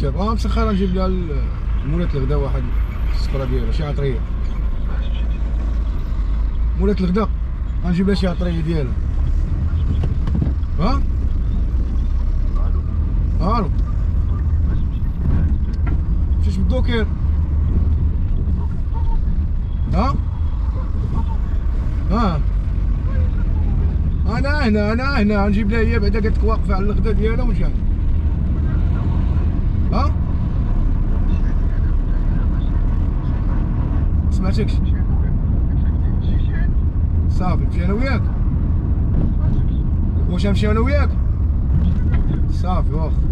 يابا آه مسخر نجيب لها مولات الغدا واحد السفره ديالها شي عطرية. مولات الغدا غنجيب لها شي عطرية ديالها. ها؟ ألو فاش بالدوكير. ها؟ ها؟ أنا هنا أنا هنا. نجيب لها هي بعدا قالت لك واقفة على الغدا ديالها وجاي A? Smaczek? Sawy, wzięłujek. Osiem wzięłujek. Sawy, och.